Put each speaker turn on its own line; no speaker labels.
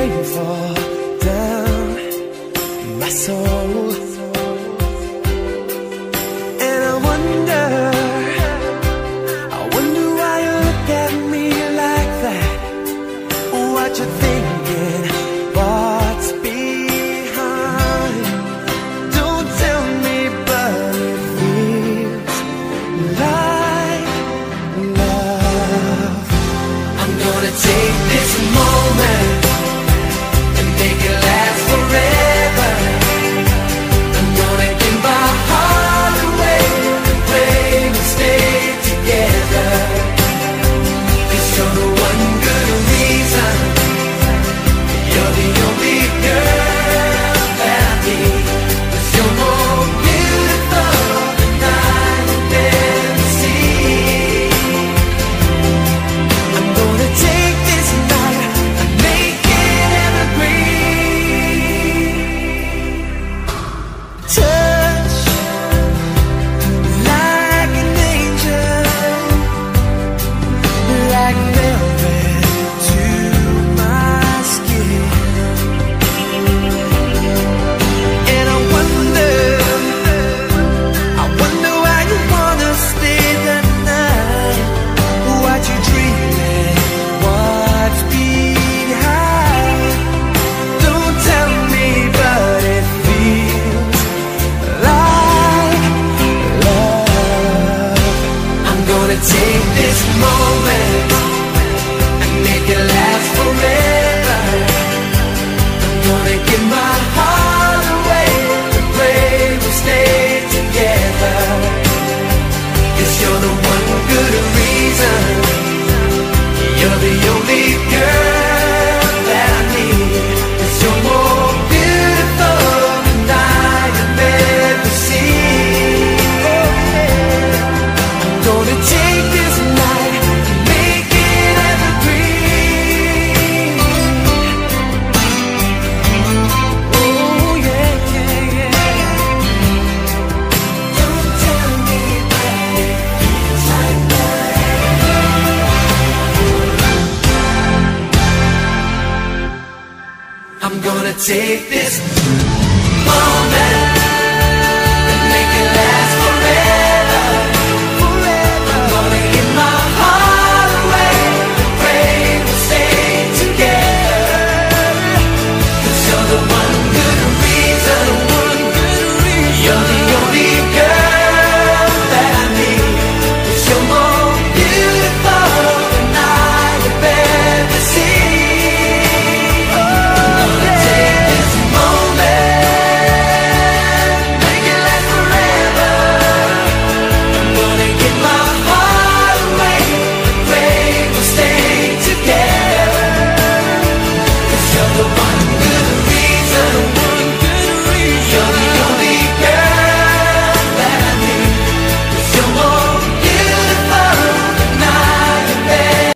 where you fall down, my soul. And I wonder, I wonder why you look at me like that. What you thinking? What's behind? Don't tell me, but it feels like love. I'm gonna take. It's more. I'm gonna take this moment.